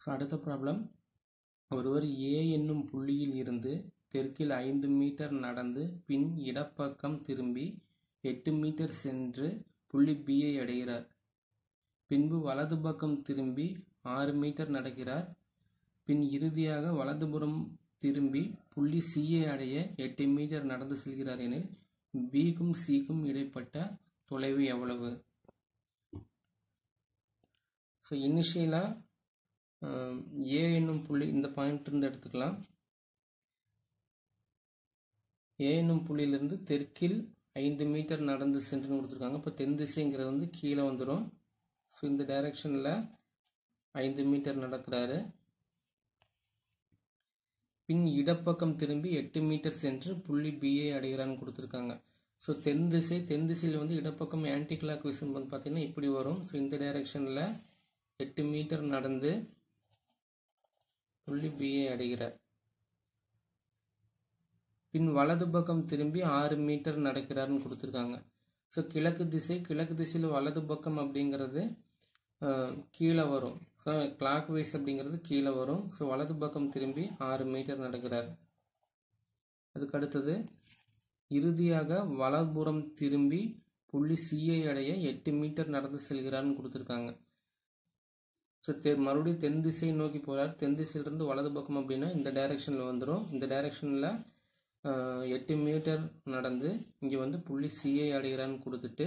So அடுத்த problem ஒருவர் ஏ என்னும் புள்ளியில் இருந்து தெற்கில் ஐந்து மீட்டர் நடந்து பின் இடப்பக்கம் திரும்பி எட்டு மீட்டர் சென்று புள்ளி பியை அடைகிறார். பின்பு வலது பக்கம் திரும்பி ஆறு மீட்டர் நடக்கிறார். பின் இறுதியாக வலதுபுறம் திரும்பி புள்ளி சியை அடைய எட்டு மீட்டர் நடந்து செல்கிறார் எனில் பிக்கும் சிக்கும் இடைப்பட்ட தொலைவு எவ்வளவு? ஸோ இனிஷியலாக ஏ என்னும் புள்ளி இந்த பாயிண்ட் இருந்து எடுத்துக்கலாம். ஏ என்னும் புள்ளியிலிருந்து தெற்கில் ஐந்து மீட்டர் நடந்து சென்றுன்னு கொடுத்துருக்காங்க. இப்போ தென் திசைங்கிறது வந்து கீழே வந்துடும் ஸோ இந்த டைரக்ஷனில் ஐந்து மீட்டர் நடக்கிறாரு. பின் இடப்பக்கம் திரும்பி எட்டு மீட்டர் சென்று புள்ளி பிஏ அடைகிறான்னு கொடுத்துருக்காங்க. ஸோ தென் திசை தென் திசையில் வந்து இடப்பக்கம் ஆன்டி கிளாக் விசன் வந்து பார்த்தீங்கன்னா இப்படி வரும். ஸோ இந்த டைரக்ஷனில் எட்டு மீட்டர் நடந்து புள்ளி பிஏ அடைகிறார். பின் வலது பக்கம் திரும்பி ஆறு மீட்டர் நடக்கிறார்னு கொடுத்துருக்காங்க. ஸோ கிழக்கு திசை கிழக்கு திசையில் வலது பக்கம் அப்படிங்கிறது கீழே வரும். ஸோ கிளாக் வைஸ் அப்படிங்கிறது கீழே வரும். ஸோ வலது பக்கம் திரும்பி ஆறு மீட்டர் நடக்கிறார். அதுக்கு அடுத்தது இறுதியாக வலதுபுறம் திரும்பி புள்ளி சிஐ அடைய எட்டு மீட்டர் நடந்து செல்கிறார்னு கொடுத்துருக்காங்க. ஸோ தெ மறுபடியும் தென் திசையை நோக்கி போகிறார் தென் திசையிலிருந்து வலது பக்கம் அப்படின்னா இந்த டைரக்ஷனில் வந்துடும் இந்த டைரக்ஷனில் எட்டு மீட்டர் நடந்து இங்கே வந்து புள்ளி சிஐ அடைகிறான்னு கொடுத்துட்டு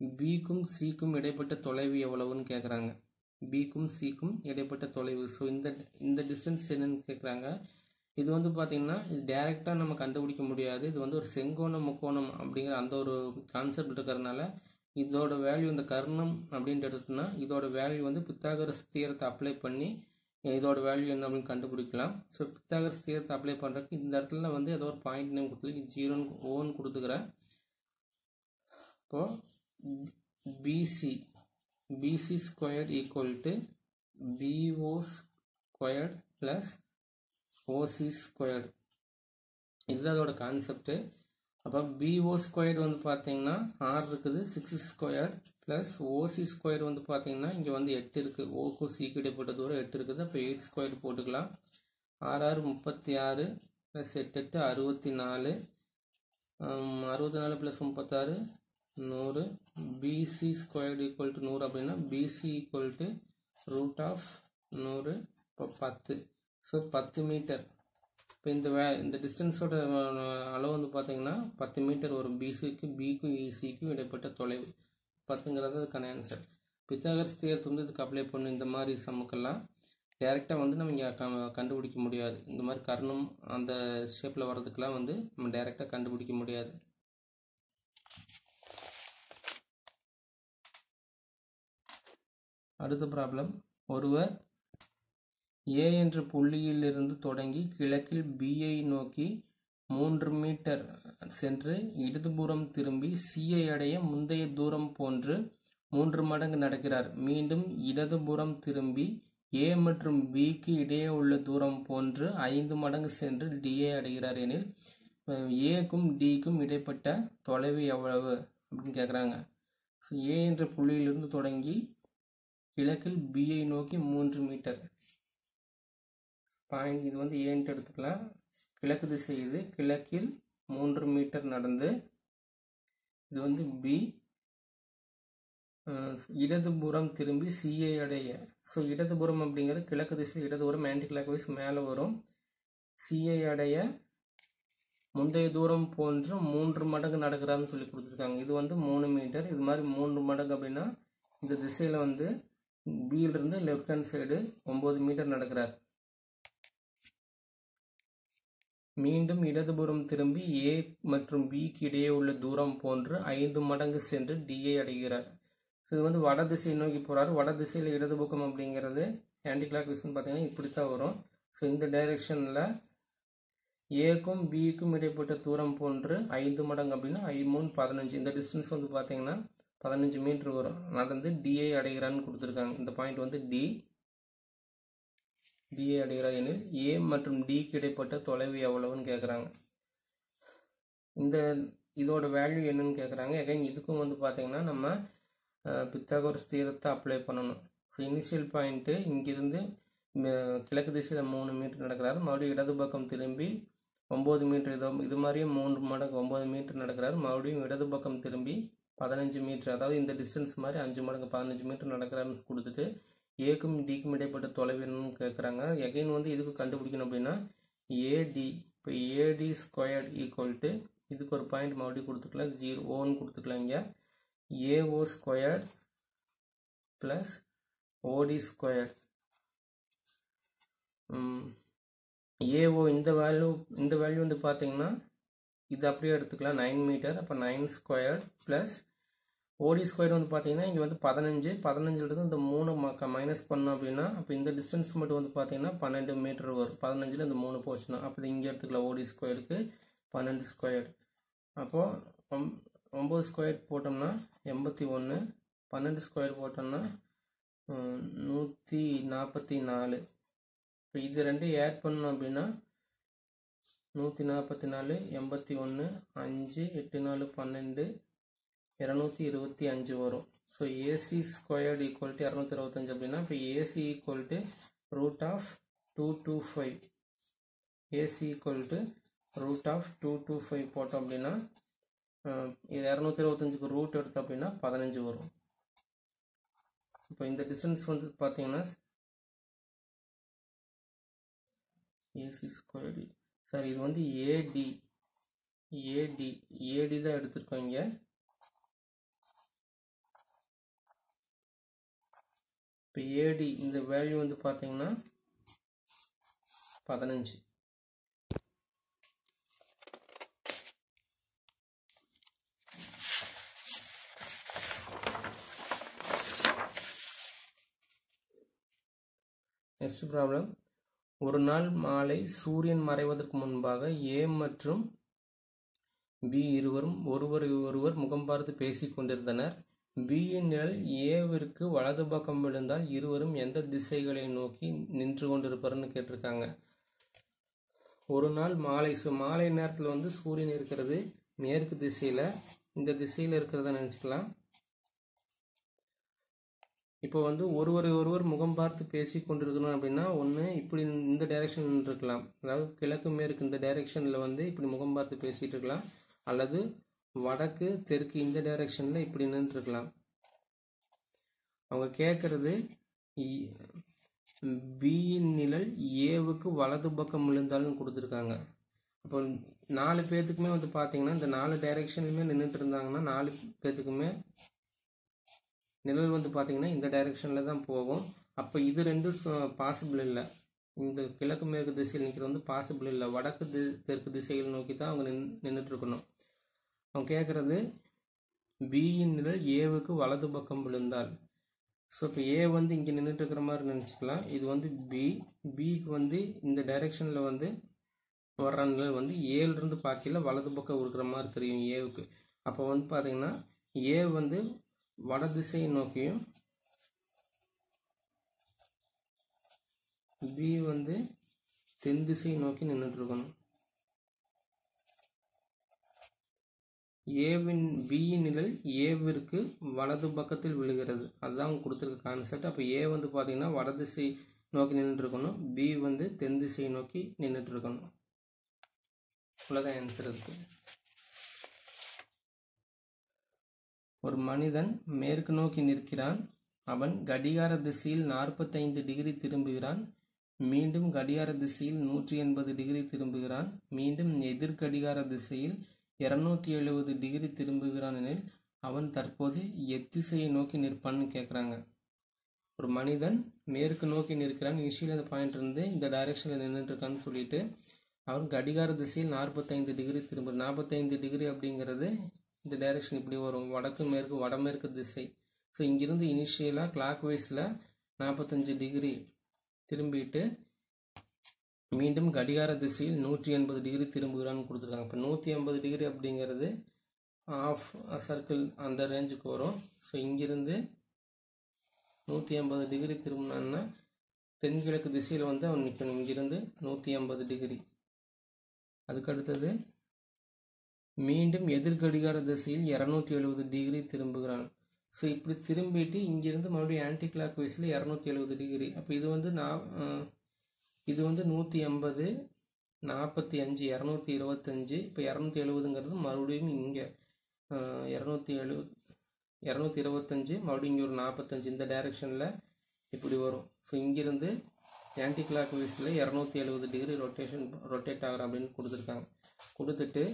பிக்கும் சிக்கும் இடைப்பட்ட தொலைவு எவ்வளவுன்னு கேட்குறாங்க பிக்கும் சிக்கும் இடைப்பட்ட தொலைவு. ஸோ இந்த இந்த டிஸ்டன்ஸ் என்னன்னு கேட்குறாங்க இது வந்து பார்த்திங்கன்னா இது டேரெக்டாக நம்ம கண்டுபிடிக்க முடியாது. இது வந்து ஒரு செங்கோணம் முக்கோணம் அப்படிங்கிற அந்த ஒரு கான்செப்ட் இருக்கிறதுனால இதோட வேல்யூ இந்த கர்ணம் அப்படின்ட்டு எடுத்தோம்னா இதோட வேல்யூ வந்து பித்தாகரஸ் தீரத்தை அப்ளை பண்ணி இதோட வேல்யூ என்ன அப்படின்னு கண்டுபிடிக்கலாம். ஸோ பித்தாகரஸ் தீரத்தை அப்ளை பண்ணுறதுக்கு இந்த இடத்துல வந்து ஏதோ ஒரு பாயிண்ட் நேம் கொடுத்துருக்கு. ஜீரோன்னு ஓன்னு கொடுத்துக்கிறேன். இப்போது PC PC square equal to PO square plus OC squared இதுதான் அதோட கான்செப்ட்டு அப்போ பிஓ ஸ்கொயர் வந்து பார்த்தீங்கன்னா ஆறு இருக்குது six square plus OC square வந்து பார்த்தீங்கன்னா இங்கே வந்து எட்டு இருக்குது ஓக்கும் சிக்கு இடைப்பட்ட தூரம் எட்டு இருக்குது. அப்போ எயிட் ஸ்கொயர் போட்டுக்கலாம். ஆறு ஆறு முப்பத்தி ஆறு ப்ளஸ் எட்டு எட்டு அறுபத்தி நாலு அறுபத்தி நாலு ப்ளஸ் முப்பத்தாறு நூறு. பிசி ஸ்கொயர்டு ஈக்குவல் டு நூறு அப்படின்னா PC equal to root of நூறு இப்போ பத்து. ஸோ பத்து மீட்டர் இப்போ இந்த வே இந்த டிஸ்டன்ஸோட அளவு வந்து பார்த்தீங்கன்னா பத்து மீட்டர் வரும். பிசிக்கு பிக்கும் இசிக்கும் இடைப்பட்ட தொலைவு. பத்துங்கிறது அதுக்கான ஆன்சர் பித்தாகர்ஸ் தியரத்து வந்து இதுக்கு அப்ளை பண்ணும் இந்த மாதிரி சமுக்கெல்லாம் டேரெக்டாக வந்து நம்ம இங்கே க கண்டுபிடிக்க முடியாது. இந்த மாதிரி கர்ணம் அந்த ஷேப்பில் வர்றதுக்கெலாம் வந்து நம்ம டைரெக்டாக கண்டுபிடிக்க முடியாது. அடுத்த ப்ராப்ளம் ஒருவர் ஏ என்ற புள்ளியிலிருந்து தொடங்கி கிழக்கில் பிஐ நோக்கி மூன்று மீட்டர் சென்று இடதுபுறம் திரும்பி சிஐ அடைய முந்தைய தூரம் போன்று மூன்று மடங்கு நடக்கிறார். மீண்டும் இடதுபுறம் திரும்பி ஏ மற்றும் பிக்கு இடையே உள்ள தூரம் போன்று ஐந்து மடங்கு சென்று டிஏ அடைகிறார் எனில் ஏக்கும் டிக்கும் இடைப்பட்ட தொலைவு எவ்வளவு அப்படின்னு கேட்குறாங்க ஸோ ஏ என்ற புள்ளியிலிருந்து தொடங்கி கிழக்கில் பிஐ நோக்கி மூன்று மீட்டர். பாயிண்ட் இது வந்து ஏன்ட்டு எடுத்துக்கலாம் கிழக்கு திசை இது. கிழக்கில் மூன்று மீட்டர் நடந்து இது வந்து பி இடதுபுறம் திரும்பி சிஏ அடைய. ஸோ இடதுபுறம் அப்படிங்கிறது கிழக்கு திசையில் இடதுபுறம் ஆன்டி கிளாக் வைஸ் மேலே வரும். சிஏ அடைய முந்தைய தூரம் போன்று மூன்று மடங்கு நடக்கிறான்னு சொல்லி கொடுத்துருக்காங்க. இது வந்து மூணு மீட்டர். இது மாதிரி மூன்று மடங்கு அப்படின்னா இந்த திசையில் வந்து பியிலிருந்து லெஃப்ட் ஹேண்ட் சைடு ஒம்பது மீட்டர் நடக்கிறார். மீண்டும் இடதுபுறம் திரும்பி ஏ மற்றும் பிக்கு இடையே உள்ள தூரம் போன்று ஐந்து மடங்கு சென்று டிஏ அடைகிறார். ஸோ இது வந்து வட திசையை நோக்கி போகிறார் வட திசையில் இடது பக்கம் அப்படிங்கிறது ஆன்டி கிளாக் விசன் பார்த்தீங்கன்னா இப்படி தான் வரும். ஸோ இந்த டைரெக்ஷனில் ஏக்கும் பிக்கும் இடைப்பட்ட தூரம் போன்று ஐந்து மடங்கு அப்படின்னா ஐ மூணு பதினஞ்சு. இந்த டிஸ்டன்ஸ் வந்து பார்த்தீங்கன்னா பதினஞ்சு மீட்டர் வரும். நடந்து டிஏ அடைகிறான்னு கொடுத்துருக்காங்க. இந்த பாயிண்ட் வந்து டி பிஏ அடைகிறார் எனில் ஏ மற்றும் டிக்கு இடைப்பட்ட தொலைவு எவ்வளவுன்னு கேட்குறாங்க இந்த இதோட வேல்யூ என்னன்னு கேட்குறாங்க எகைன் இதுக்கும் வந்து பார்த்தீங்கன்னா நம்ம பித்தாகோரஸ் தீரத்தை அப்ளை பண்ணணும். ஸோ இனிஷியல் பாயிண்ட்டு இங்கிருந்து கிழக்கு திசையில் மூணு மீட்டர் நடக்கிறாரு. மறுபடியும் இடது பக்கம் திரும்பி ஒம்பது மீட்டர் இதோ இது மாதிரியே மூன்று மடங்கு ஒம்பது மீட்டர் நடக்கிறாரு. மறுபடியும் இடது பக்கம் திரும்பி பதினஞ்சு மீட்டர் அதாவது இந்த டிஸ்டன்ஸ் மாதிரி அஞ்சு மடங்கு பதினஞ்சு மீட்டர் நடக்கிறாருன்னு கொடுத்துட்டு ஏக்கும் டிக்கும் இடைப்பட்ட தொலைவு என்னன்னு கேட்குறாங்க எகைன் வந்து இதுக்கு கண்டுபிடிக்கணும் அப்படின்னா ஏடி இப்போ ஏடி ஸ்கொயர்ட் ஈக்குவல் டு இதுக்கு ஒரு பாயிண்ட் மறுபடியும் கொடுத்துக்கலாம். ஜீரோ ஓன்னு கொடுத்துக்கலாம் இங்கே. AO square plus OD square AO இந்த வேல்யூ இந்த வேல்யூ வந்து பார்த்தீங்கன்னா இது அப்படியே எடுத்துக்கலாம். நைன் மீட்டர் அப்போ nine square plus OD square வந்து பார்த்தீங்கன்னா இங்கே வந்து பதினஞ்சு. பதினஞ்சுலேருந்து இந்த மூணு மக்க மைனஸ் பண்ணோம் அப்படின்னா அப்போ இந்த டிஸ்டன்ஸ் மட்டும் வந்து பார்த்தீங்கன்னா பன்னெண்டு மீட்டர் வரும். பதினஞ்சில் இந்த மூணு போச்சுன்னா அப்போ இங்கே எடுத்துக்கலாம். ஓடி ஸ்கொயருக்கு பன்னெண்டு ஸ்கொயர் அப்போது ஒம் ஒம்பது ஸ்கொயர் போட்டோம்னா எண்பத்தி ஒன்று பன்னெண்டு ஸ்கொயர் போட்டோம்னா நூற்றி நாற்பத்தி நாலு. இப்போ இது ரெண்டு ஆட் பண்ணோம் அப்படின்னா நூற்றி நாற்பத்தி நாலு எண்பத்தி ஒன்று அஞ்சு எட்டு நாலு பன்னெண்டு இரநூத்தி இருபத்தி அஞ்சு வரும். So AC squared equal to இரநூத்தி இருபத்தஞ்சு அப்படின்னா இப்போ AC equal to root of two two five AC equal to root of two two five போட்டோம் அப்படின்னா இது இரநூத்தி இருபத்தஞ்சுக்கு ரூட் எடுத்தோம் அப்படின்னா பதினஞ்சு வரும். இப்போ இந்த டிஸ்டன்ஸ் வந்து பார்த்தீங்கன்னா ஏசி ஸ்கொயர்டு சார் e- இது வந்து ஏடி ஏடி ஏடி தான் எடுத்திருக்கோம் இங்கே. இப்போ ஏடி இந்த வேல்யூ வந்து பார்த்தீங்கன்னா பதினஞ்சு. நெக்ஸ்ட் ப்ராப்ளம் ஒரு நாள் மாலை சூரியன் மறைவதற்கு முன்பாக ஏ மற்றும் பி இருவரும் ஒருவர் ஒருவர் முகம் பார்த்து பேசிக் கொண்டிருந்தனர். பியின் ஏவிற்கு வலது பக்கம் விழுந்தால் இருவரும் எந்த திசைகளை நோக்கி நின்று கொண்டிருப்பார்னு கேட்டிருக்காங்க. ஒரு நாள் மாலை சு மாலை நேரத்தில் வந்து சூரியன் இருக்கிறது மேற்கு திசையில். இந்த திசையில் இருக்கிறத நினச்சிக்கலாம். இப்போ வந்து ஒருவரை ஒருவர் முகம் பார்த்து பேசி கொண்டிருக்கணும் அப்படின்னா ஒன்று இப்படி இந்த டைரெக்ஷன் இருக்கலாம் அதாவது கிழக்கு மேற்கு இந்த டைரெக்ஷனில் வந்து இப்படி முகம் பார்த்து பேசிகிட்டு இருக்கலாம். அல்லது வடக்கு தெற்கு இந்த டைரக்ஷனில் இப்படி நின்றுருக்கலாம். அவங்க கேட்குறது பியின் நிழல் ஏவுக்கு வலது பக்கம் விழுந்தாலும் கொடுத்துருக்காங்க. அப்போ நாலு பேர்த்துக்குமே வந்து பார்த்தீங்கன்னா இந்த நாலு டைரெக்ஷன்லையுமே நின்றுட்டு இருந்தாங்கன்னா நாலு பேர்த்துக்குமே நிழல் வந்து பார்த்தீங்கன்னா இந்த டைரெக்ஷனில் தான் போகும். அப்போ இது ரெண்டும் பாசிபிள் இல்லை. இந்த கிழக்கு மேற்கு திசையில் நிற்கிறது வந்து பாசிபிள் இல்லை. வடக்கு தி தெற்கு திசையில் நோக்கி தான் அவங்க நின் நின்றுட்டு இருக்கணும் அவன் கேட்குறது பியின் நிழல் ஏவுக்கு வலது பக்கம் விழுந்தால். ஸோ இப்போ ஏ வந்து இங்கே நின்றுட்டு இருக்கிற மாதிரி நினச்சிக்கலாம். இது வந்து பி பிக்கு வந்து இந்த டைரெக்ஷனில் வந்து வர்ற நிழல் வந்து ஏழுலேருந்து பார்க்கல வலது பக்கம் இருக்கிற மாதிரி தெரியும் ஏவுக்கு அப்போ வந்து பார்த்தீங்கன்னா ஏ வந்து வட திசையை நோக்கியும் பி வந்து தென் திசையை நோக்கி நின்றுட்டு இருக்கணும் ஏவின் பியின் நிழல் ஏவிற்கு வலது பக்கத்தில் விழுகிறது. அதுதான் அவங்க கொடுத்துருக்க கான்செப்ட் அப்போ ஏ வந்து பார்த்தீங்கன்னா வடதிசை நோக்கி நின்றுட்டுருக்கணும் பி வந்து தென் திசையை நோக்கி நின்றுட்டு இருக்கணும் இவ்வளோதான் ஆன்சர் இருக்கு. ஒரு மனிதன் மேற்கு நோக்கி நிற்கிறான். அவன் கடிகார திசையில் நாற்பத்தைந்து டிகிரி திரும்புகிறான். மீண்டும் கடிகார திசையில் நூற்றி எண்பது டிகிரி திரும்புகிறான். மீண்டும் எதிர்கடிகார திசையில் இரநூத்தி எழுபது டிகிரி திரும்புகிறான் எனில் அவன் தற்போது எத்திசையை நோக்கி நிற்பான்னு கேட்குறாங்க ஒரு மனிதன் மேற்கு நோக்கி நிற்கிறான். இஷியில் அந்த பாயிண்ட் இருந்து இந்த டைரெக்ஷனில் நின்றுட்டுருக்கான்னு சொல்லிட்டு அவன் கடிகார திசையில் நாற்பத்தைந்து டிகிரி திரும்ப நாற்பத்தைந்து டிகிரி அப்படிங்கிறது இந்த டைரெக்ஷன் இப்படி வரும். வடக்கு மேற்கு வடமேற்கு திசை. ஸோ இங்கிருந்து இனிஷியலாக கிளாக் வைஸில் நாற்பத்தஞ்சு டிகிரி திரும்பிட்டு மீண்டும் கடிகார திசையில் நூற்றி எண்பது டிகிரி திரும்புகிறான்னு கொடுத்துருக்காங்க. இப்போ நூற்றி எண்பது டிகிரி அப்படிங்கிறது ஆஃப் சர்க்கிள் அந்த ரேஞ்சுக்கு வரும். ஸோ இங்கிருந்து நூற்றி எண்பது டிகிரி திரும்பினான்னா தென்கிழக்கு திசையில் வந்து அவன் நிற்கணும் இங்கிருந்து நூற்றி எண்பது டிகிரி. அதுக்கடுத்தது மீண்டும் எதிர்கடிகார திசையில் இரநூத்தி எழுபது டிகிரி திரும்புகிறான். ஸோ இப்படி திரும்பிட்டு இங்கிருந்து மறுபடியும் ஆன்டி கிளாக் வைஸில் இரநூத்தி எழுபது டிகிரி. அப்போ இது வந்து நான் இது வந்து நூற்றி ஐம்பது நாற்பத்தி அஞ்சு இரநூத்தி இருபத்தஞ்சி இப்போ இரநூத்தி எழுபதுங்கிறது மறுபடியும் இங்கே இரநூத்தி எழு இரநூத்தி இருபத்தஞ்சி மறுபடியும் இங்கே ஒரு நாற்பத்தஞ்சு இந்த டைரெக்ஷனில் இப்படி வரும். ஸோ இங்கிருந்து ஆன்டி கிளாக் வைஸில் இரநூத்தி எழுபது டிகிரி ரொட்டேஷன் ரொட்டேட் ஆகிற அப்படின்னு கொடுத்துருக்காங்க. கொடுத்துட்டு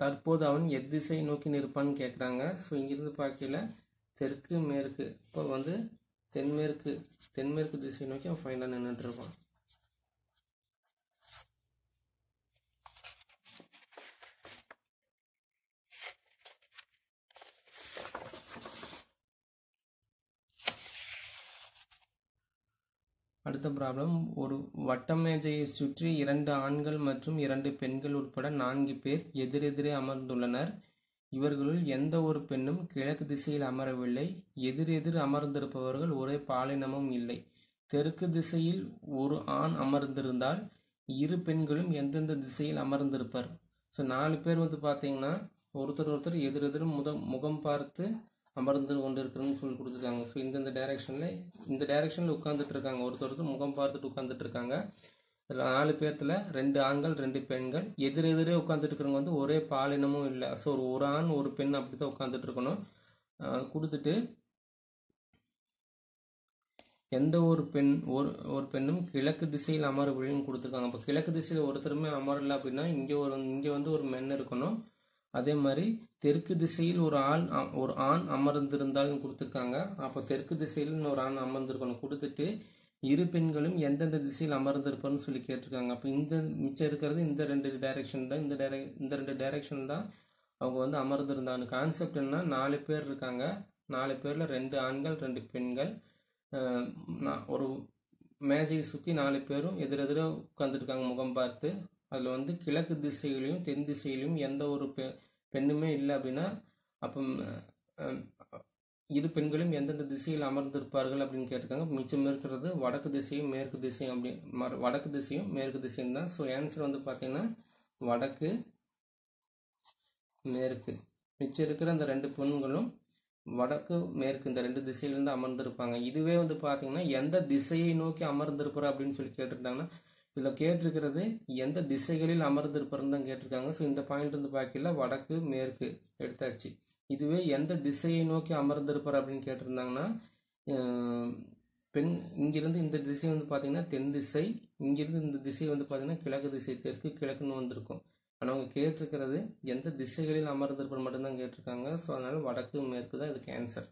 தற்போது அவன் எத்திசை நோக்கி நிற்பான்னு கேட்குறாங்க ஸோ இங்கிருந்து பார்க்கல தெற்கு மேற்கு. இப்போ வந்து தென்மேற்கு தென்மேற்கு திசை நோக்கி அவன் ஃபைனலாக நின்றுட்டு இருப்பான். அடுத்த ப்ராப்ளம் ஒரு வட்டமேஜையை சுற்றி இரண்டு ஆண்கள் மற்றும் இரண்டு பெண்கள் உட்பட நான்கு பேர் எதிரெதிரே அமர்ந்துள்ளனர். இவர்களுள் எந்த ஒரு பெண்ணும் கிழக்கு திசையில் அமரவில்லை. எதிரெதிர் அமர்ந்திருப்பவர்கள் ஒரே பாலினமும் இல்லை. தெற்கு திசையில் ஒரு ஆண் அமர்ந்திருந்தால் இரு பெண்களும் எந்தெந்த திசையில் அமர்ந்திருப்பர்? ஸோ நாலு பேர் வந்து பார்த்தீங்கன்னா ஒருத்தர் ஒருத்தர் எதிரெதிர் முத முகம் பார்த்து அமர்ந்து கொண்டிருக்கிறோம்னு சொல்லி கொடுத்துருக்காங்க. ஸோ இந்தந்த டைரக்ஷனில் இந்த டைரக்ஷனில் உட்காந்துட்டு இருக்காங்க. ஒருத்தர் ஒருத்தர் முகம் பார்த்துட்டு உட்காந்துட்டு இருக்காங்க. இதில் நாலு பேர்த்தில் ரெண்டு ஆண்கள் ரெண்டு பெண்கள். எதிரெதிரே உட்காந்துட்டு இருக்கிறவங்க வந்து ஒரே பாலினமும் இல்லை. ஸோ ஒரு ஒரு ஆண் ஒரு பெண் அப்படி தான் உட்காந்துட்டு இருக்கணும் கொடுத்துட்டு எந்த ஒரு பெண் ஒரு ஒரு பெண்ணும் கிழக்கு திசையில் அமரவில்லைன்னு கொடுத்துருக்காங்க. அப்போ கிழக்கு திசையில் ஒருத்தருமே அமரல அப்படின்னா இங்கே ஒரு இங்கே வந்து ஒரு மென் இருக்கணும். அதே மாதிரி தெற்கு திசையில் ஒரு ஆண் ஒரு ஆண் அமர்ந்திருந்தாலும் கொடுத்துருக்காங்க. அப்போ தெற்கு திசையில் ஒரு ஆண் அமர்ந்திருக்கணும். கொடுத்துட்டு இரு பெண்களும் எந்தெந்த திசையில் அமர்ந்திருப்பார்னு சொல்லி கேட்டிருக்காங்க. அப்போ இந்த மிச்சம் இருக்கிறது இந்த ரெண்டு டைரக்ஷன் தான். இந்த டைரக் இந்த ரெண்டு டைரக்ஷன் தான் அவங்க வந்து அமர்ந்திருந்தாங்க. கான்செப்ட் என்ன நாலு பேர் இருக்காங்க. நாலு பேரில் ரெண்டு ஆண்கள் ரெண்டு பெண்கள். ஒரு மேஜையை சுற்றி நாலு பேரும் எதிரெதிர உட்காந்துருக்காங்க முகம் பார்த்து. அதில் வந்து கிழக்கு திசையிலையும் தென் திசையிலையும் எந்த ஒரு பெ பெண்ணுமே இல்லை அப்படின்னா அப்போ இரு பெண்களும் எந்தெந்த திசையில் அமர்ந்திருப்பார்கள் அப்படின்னு கேட்டிருக்காங்க. மிச்சம் இருக்கிறது வடக்கு திசையும் மேற்கு திசையும் அப்படி வடக்கு திசையும் மேற்கு திசையும் தான். ஸோ ஆன்சர் வந்து பார்த்தீங்கன்னா வடக்கு மேற்கு. மிச்சம் இருக்கிற அந்த ரெண்டு பெண்களும் வடக்கு மேற்கு இந்த ரெண்டு திசையிலேருந்து அமர்ந்திருப்பாங்க. இதுவே வந்து பார்த்தீங்கன்னா எந்த திசையை நோக்கி அமர்ந்திருப்பார் அப்படின்னு சொல்லி கேட்டிருந்தாங்கன்னா இதில் கேட்டிருக்கிறது எந்த திசைகளில் அமர்ந்திருப்பாருன்னு தான் கேட்டிருக்காங்க. ஸோ இந்த பாயிண்ட் வந்து பார்க்கல வடக்கு மேற்கு. எடுத்தாச்சு. இதுவே எந்த திசையை நோக்கி அமர்ந்திருப்பார் அப்படின்னு கேட்டிருந்தாங்கன்னா பெண் இங்கிருந்து இந்த திசை வந்து பார்த்தீங்கன்னா தென் திசை இங்கிருந்து இந்த திசை வந்து பார்த்தீங்கன்னா கிழக்கு திசை தெற்கு கிழக்குன்னு வந்திருக்கும். ஆனால் அவங்க கேட்டிருக்கிறது எந்த திசைகளில் அமர்ந்திருப்பார் மட்டும்தான் கேட்டிருக்காங்க. ஸோ அதனால வடக்கு மேற்கு தான் இதுக்கு ஆன்சர்